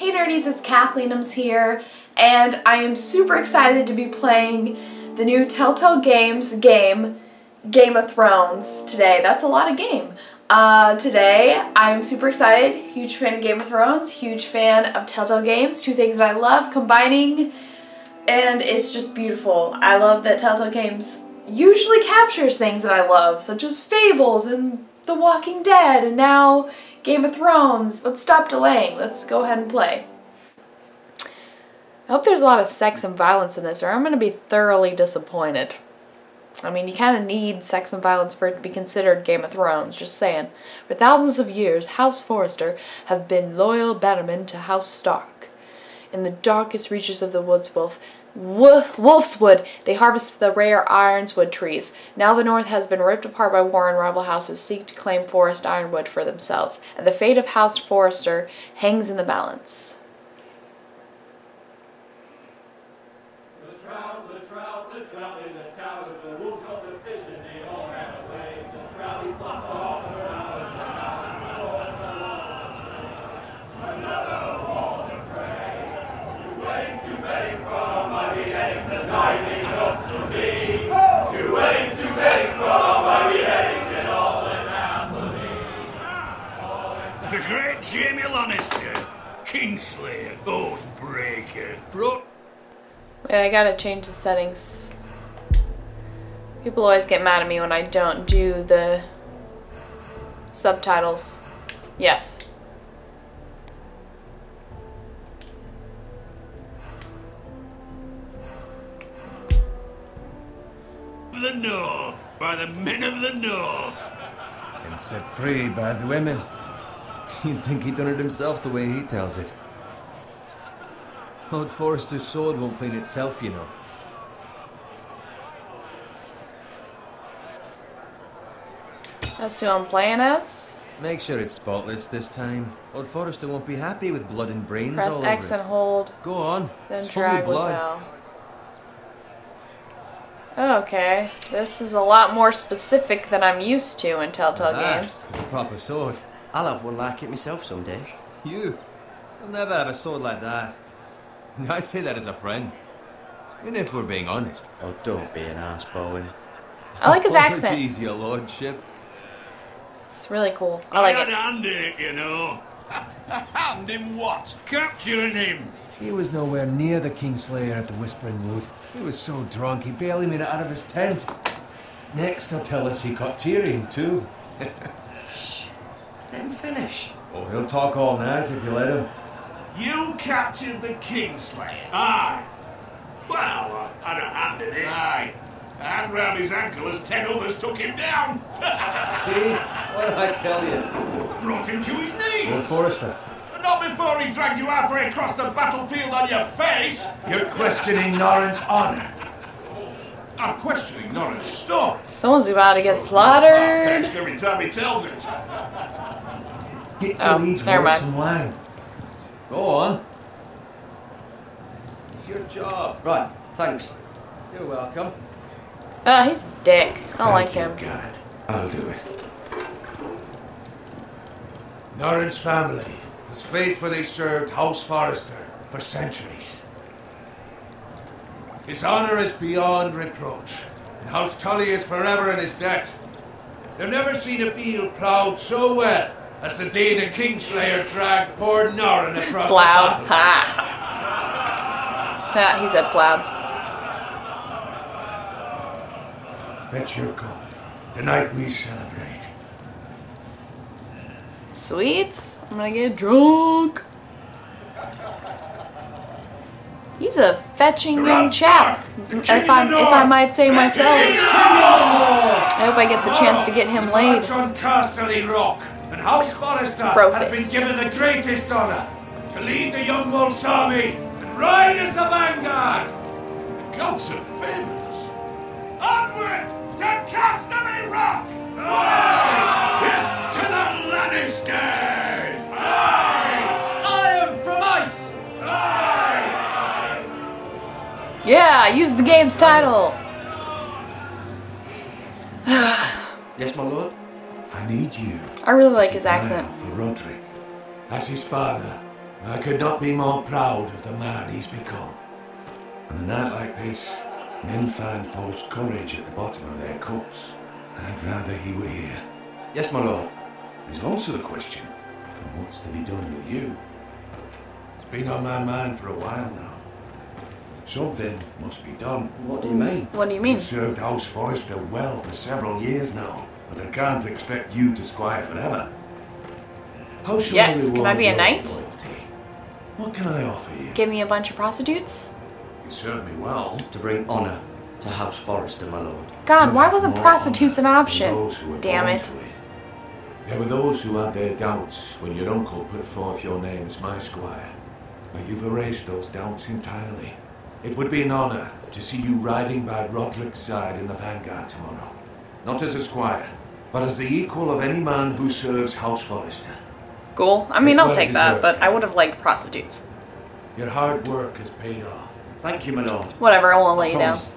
Hey Nerdies, it's Kathleenums here, and I am super excited to be playing the new Telltale Games game, Game of Thrones, today. That's a lot of game. Uh, today, I'm super excited, huge fan of Game of Thrones, huge fan of Telltale Games, two things that I love combining, and it's just beautiful. I love that Telltale Games usually captures things that I love, such as Fables and The Walking Dead, and now Game of Thrones. Let's stop delaying. Let's go ahead and play. I hope there's a lot of sex and violence in this, or I'm going to be thoroughly disappointed. I mean, you kind of need sex and violence for it to be considered Game of Thrones, just saying. For thousands of years, House Forrester have been loyal bannermen to House Stark. In the darkest reaches of the woods, Wolf, Wolf's Wood, they harvest the rare ironwood trees. Now the North has been ripped apart by war and rival houses seek to claim Forest Ironwood for themselves, and the fate of House Forrester hangs in the balance. The trout, the trout, the Jaime Lannister, Kingslayer, Oathbreaker, bro. Wait, I gotta change the settings. People always get mad at me when I don't do the subtitles. Yes. The North, by the men of the North. And set free by the women. You'd think he'd done it himself the way he tells it. Lord Forrester's sword won't clean itself, you know. That's who I'm playing as. Make sure it's spotless this time. Lord Forrester won't be happy with blood and brains Press all X over and hold. Go on. Then it's drag blood. L. Okay, this is a lot more specific than I'm used to in Telltale Ah, games. It's a proper sword. I'll have one like it myself some days. You? You'll never have a sword like that. I say that as a friend. Even if we're being honest. Oh, don't be an ass, Bowen. I like his Oh, accent. Jeez, your lordship. It's really cool. I like had it. a hand in it, you know. hand him what? Capturing him. He was nowhere near the Kingslayer at the Whispering Wood. He was so drunk he barely made it out of his tent. Next, he'll tell us he caught Tyrion too. Shh. Let him finish. Oh, he'll talk all night if you let him. You captured the Kingslayer. Aye. Well, I had a hand in it. Aye. And round his ankle as ten others took him down. See? What did I tell you? Brought him to his Lord knees. Forrester. Not before he dragged you halfway across the battlefield on your face. You're questioning Norrin's honor. Oh, I'm questioning Norrin's story. Someone's about to get slaughtered. Fetched every time he tells it. Get Oh, the leech never mind. some wine. Go on. It's your job. Right, thanks. You're welcome. Uh, he's a dick. I don't like Thank him. you, God. I'll do it. Norrin's family has faithfully served House Forrester for centuries. His honor is beyond reproach, and House Tully is forever in his debt. They've never seen a field plowed so well as the day the Kingslayer dragged poor Norrin across Plowed. the battle. Ha. Yeah, he said plowed. Fetch your cup. Tonight we celebrate. Sweets? I'm gonna get drunk. He's a fetching young chap, if I of if I might say myself. I hope I get the chance to get him laid. March on Casterly Rock, and House Forrester Brofist. has been given the greatest honor to lead the Young Wolf's army and ride as the vanguard. The gods have favored us. Onward to Casterly Rock! To the Lannisters. Iron from ice! Yeah, use the game's title. Yes, my lord? I need you. I really like his accent. for Roderick. As his father, I could not be more proud of the man he's become. On a night like this, men find false courage at the bottom of their cups. I'd rather he were here. Yes, my lord. There's also the question of what's to be done with you. It's been on my mind for a while now. Something must be done. What do you mean? What do you mean? I've served House Forrester well for several years now, but I can't expect you to squire forever. How shall Yes, I can I be a knight? loyalty? What can I offer you? Give me a bunch of prostitutes? You served me well. To bring honour to House Forrester, my lord. God, You why have wasn't more prostitutes an option? those who were Damn born it. There were those who had their doubts when your uncle put forth your name as my squire. But you've erased those doubts entirely. It would be an honour to see you riding by Roderick's side in the vanguard tomorrow. Not as a squire, but as the equal of any man who serves House Forrester. Cool. I mean, It's I'll well take that, but I would have liked prostitutes. Your hard work has paid off. Thank you, my lord. Whatever, I won't let you down. Promise.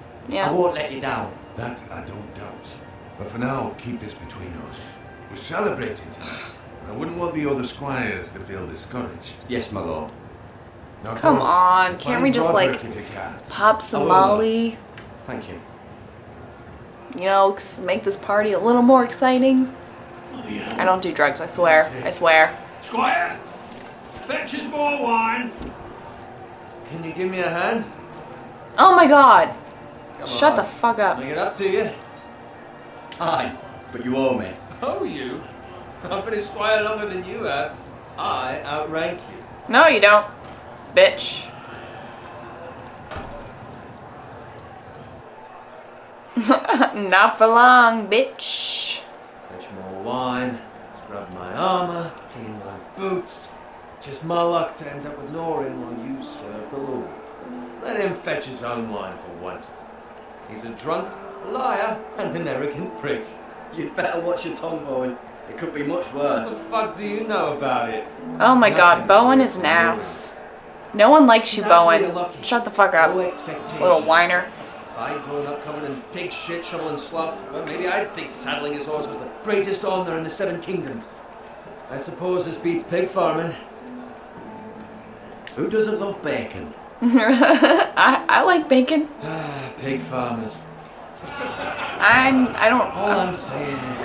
I won't let you down. That I don't doubt. But for now, keep this between us. We're celebrating tonight. I wouldn't want the other squires to feel discouraged. Yes, my lord. Now Come on, can't we just, Roderick like- can. Pop some Oh. Molly. Thank you. You know, make this party a little more exciting. Oh, I don't do drugs, I swear. I swear. Squire, fetch us more wine. Can you give me a hand? Oh my god! Come Shut on. the fuck up. I'll get up to you. Aye, but you owe me. Oh, you? I've been a squire longer than you have. I outrank you. No, you don't. Bitch. Not for long, bitch. Fetch more wine, scrub my armor, clean my boots. Just my luck to end up with Norrin while you serve the Lord. Let him fetch his own wine for once. He's a drunk, a liar, and an arrogant prick. You'd better watch your tongue, Bowen. It could be much worse. What the fuck do you know about it? Oh my god, Bowen is an ass. No one likes you, Bowen. Shut the fuck up, expectations. little whiner. If I'd grown up covered in pig shit, shoveling slop, well, maybe I'd think saddling his horse was the greatest honor in the Seven Kingdoms. I suppose this beats pig farming. Who doesn't love bacon? I, I like bacon. Ah, pig farmers. I'm I don't All I'm saying is,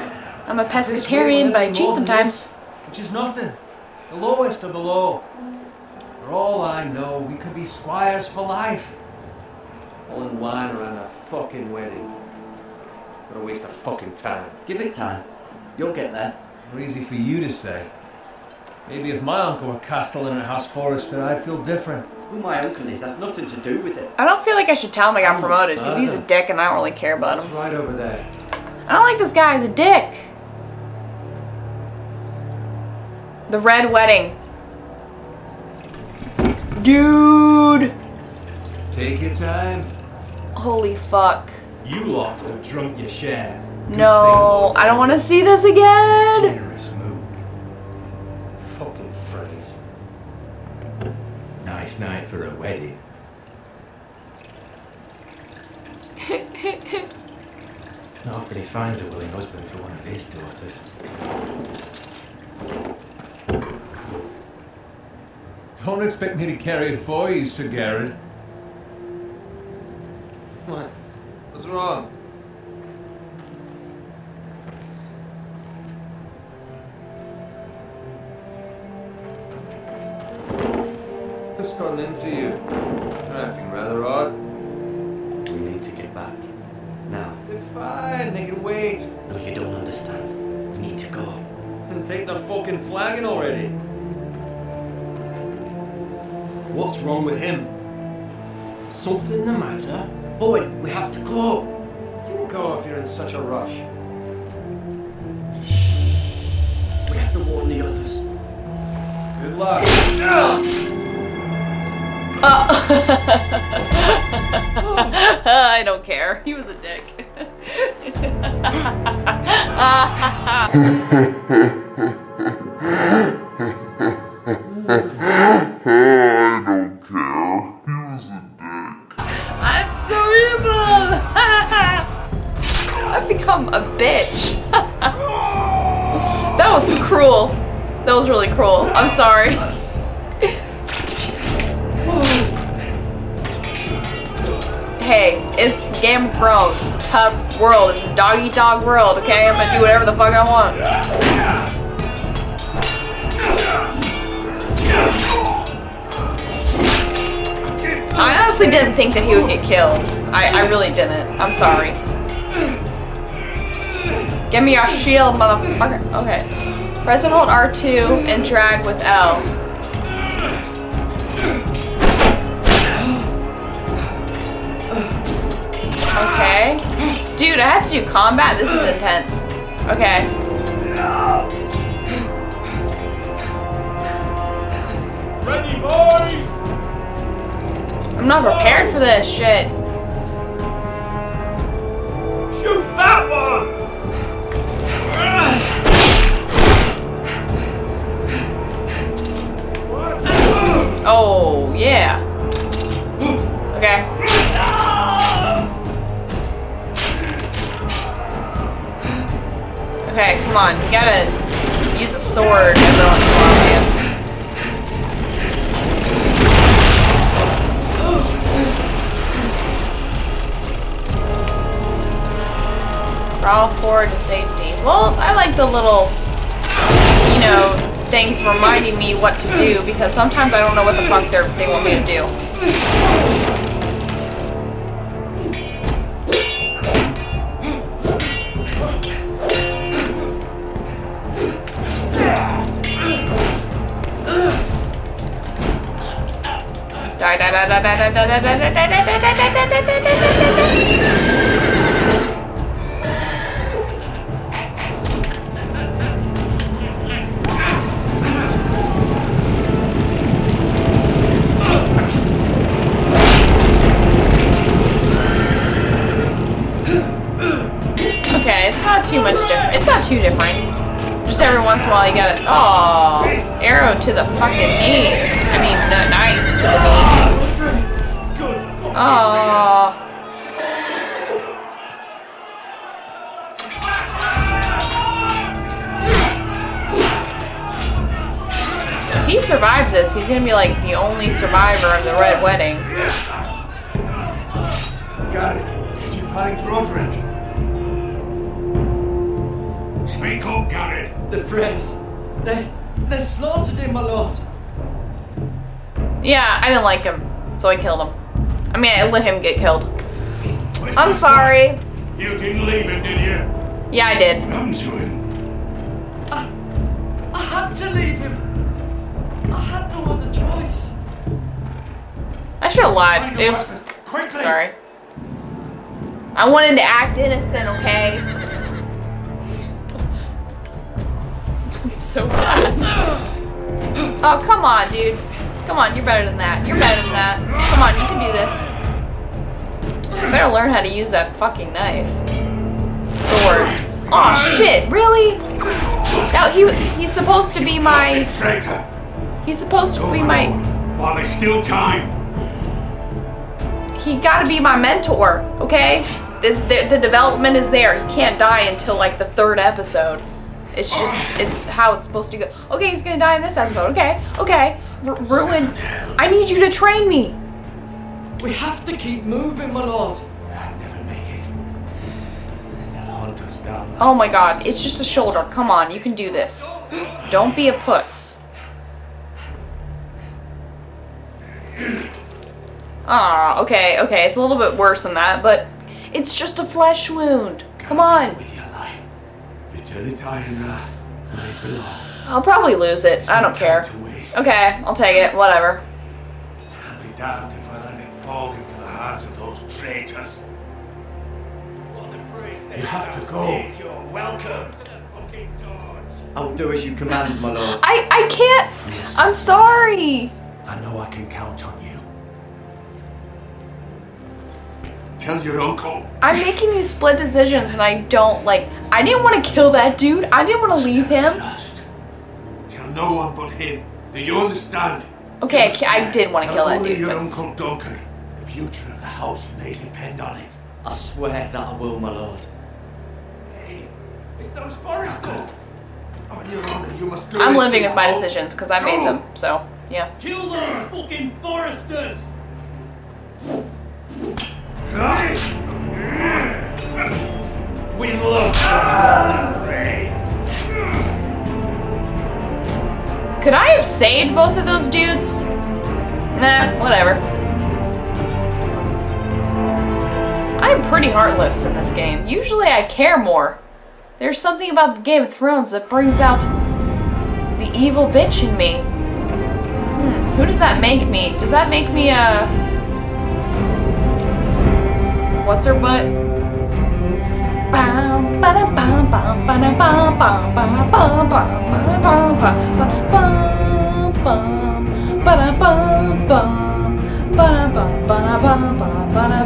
I'm a pescatarian, but I cheat sometimes. this, which is nothing. The lowest of the low. For all I know, we could be squires for life. All in wine around a fucking wedding. What a waste of fucking time. Give it time. You'll get there. Not easy for you to say. Maybe if my uncle were castellan at House Forrester, I'd feel different. Who my uncle is, that's nothing to do with it. I don't feel like I should tell him I got Oh, promoted because he's a dick and I don't really care about That's him. right over there. I don't like this guy. He's a dick. The red wedding. Dude. Take your time. Holy fuck. You lot have drunk your share. No, I don't want to see this again. Generous mood. Fucking phrase. Nice night for a wedding. Not after he finds a willing husband for one of his daughters. Don't expect me to carry it for you, Sir Garrett. What? What's wrong? Just gotten into you. You're acting rather odd. We need to get back. Now. They're fine, they can wait. No, you don't understand. We need to go. And take the fucking flagon already. What's wrong with him? Something the matter? Bowen, we have to go. You go if you're in such a rush. We have to warn the others. Good luck. Uh, I don't care. He was a dick. I'm sorry. hey, it's Game of Thrones. It's a tough world. It's a dog eat dog world, okay? I'm gonna do whatever the fuck I want. I honestly didn't think that he would get killed. I, I really didn't. I'm sorry. Give me your shield, motherfucker. Okay. Press and hold R2 and drag with L. Okay. Dude, I have to do combat? This is intense. Okay. Ready, boys! I'm not prepared for this shit. Oh, yeah. Okay. Okay, come on. You gotta use a sword every once in a while, man. Crawl forward to safety. Well, I like the little, you know, things reminding me what to do because sometimes I don't know what the fuck they want me to do. Okay, it's not too much different. It's not too different. Just every once in a while you gotta. Oh, arrow to the fucking knee. I mean, no, knife to the knee. Oh. He survives this, he's gonna be like the only survivor of the Red Wedding. Got it. Did you find Roderick? Speak up, Garrett. The phrase. They. They slaughtered him, my lord. Yeah, I didn't like him, so I killed him. I mean, I let him get killed. Where's I'm sorry. boy? You didn't leave him, did you? Yeah, I did. Come to him. I had to leave him. I had no other choice. I should have lied. Oops. Quickly. Sorry. I wanted to act innocent, okay? So bad. Oh, come on, dude. Come on, you're better than that. You're better than that. Come on, you can do this. You better learn how to use that fucking knife. Sword. Oh shit, really? Now he he's supposed to be my he's supposed to be my While there's still time. he got to be my mentor, okay? The, the, the development is there. He can't die until like the third episode. It's just, it's how it's supposed to go. Okay, he's gonna die in this episode. Okay, okay. R- ruin. I need you to train me. We have to keep moving, my lord. I'd never make it. They'll hunt us down. Oh my god, it's just a shoulder. Come on, you can do this. Don't be a puss. Ah, okay, okay. It's a little bit worse than that, but it's just a flesh wound. Come on. With your life. Return it to Ironrath, where it belongs. I'll probably lose it. I don't care. Time to waste. Okay, I'll take it. Whatever. I'll be damned if I let it fall into the hands of those traitors. You have to go. You're welcome to the fucking torch. I'll do as you command, my lord. I I can't. I'm sorry. I know I can count on Tell your uncle. I'm making these split decisions and I don't like. I didn't want to kill that dude. I didn't want to leave him. Lost. Tell no one but him. Do you understand? Okay, I ca- I did wanna Tell kill that only dude, your but- uncle Duncan. The future of the house may depend on it. I swear that I will, my lord. Hey, It's those Forresters. on your honor, you must do I'm living with my house. decisions because I made them. So yeah. Kill those fucking Forresters. We love. Could I have saved both of those dudes? Nah, whatever. I'm pretty heartless in this game. Usually I care more. There's something about the Game of Thrones that brings out the evil bitch in me. Hmm, who does that make me? Does that make me a... What's her butt?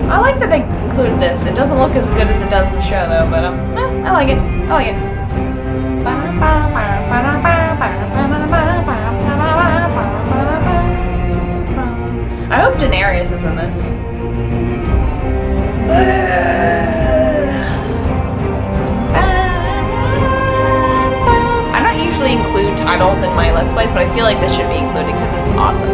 I like that they included this. It doesn't look as good as it does in the show though, but um, eh, I like it. I like it. I hope Daenerys is in this. I don't usually include titles in my Let's Plays, but I feel like this should be included because it's awesome.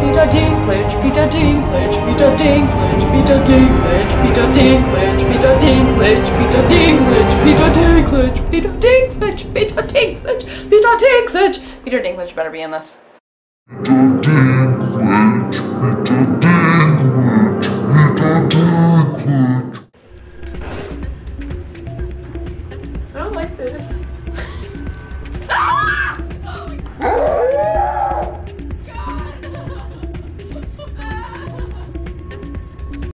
Peter Dinklage, Peter Dinklage, Peter Dinklage, Peter Dinklage, Peter Dinklage, Peter Dinklage, Peter Dinklage, Peter Dinklage, Peter Dinklage, Peter Dinklage, Peter Dinklage. Peter Dinklage better be in this.